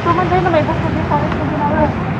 naman dahil na may bukod yung parang sa ginagawa.